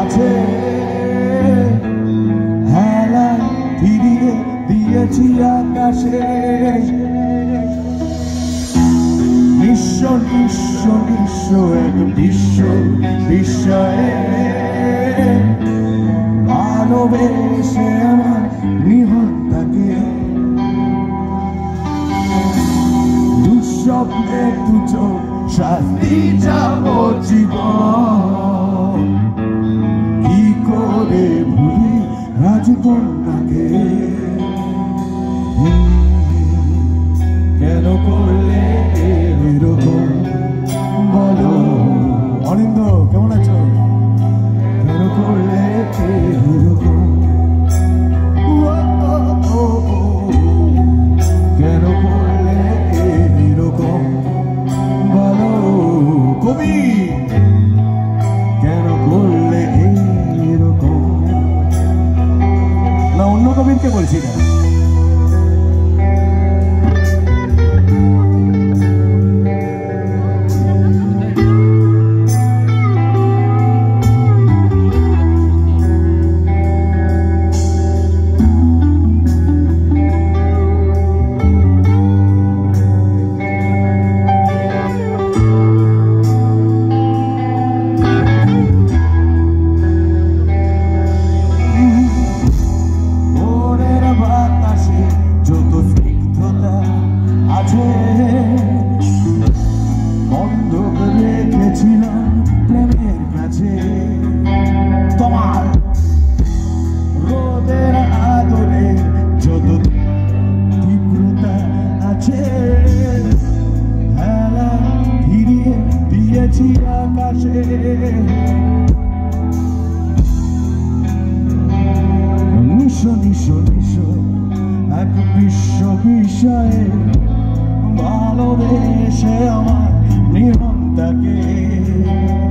আছে। হেলায় ফিরিয়ে দিয়েছি আকাশে। নিঃস্ব নিঃস্ব নিঃস্ব, এক বিশ্ব বিস্ময়ে। ভালোবেসে আমার নিহন্তাকে দুঃস্বপ্নে দুটো শাস্তি যাব জীবন। solamente bolsitas. রেখেছিলাম প্রেমের কাছে তোমার রোদের আদরে যত তীব্রতা আছে, হেলা ফিরিয়ে দিয়েছি আকাশে। নিশ নিশ নিশ এক বিশ্ব বিষয়ে ভালোবেসে আমার নিরন্তাকে that game.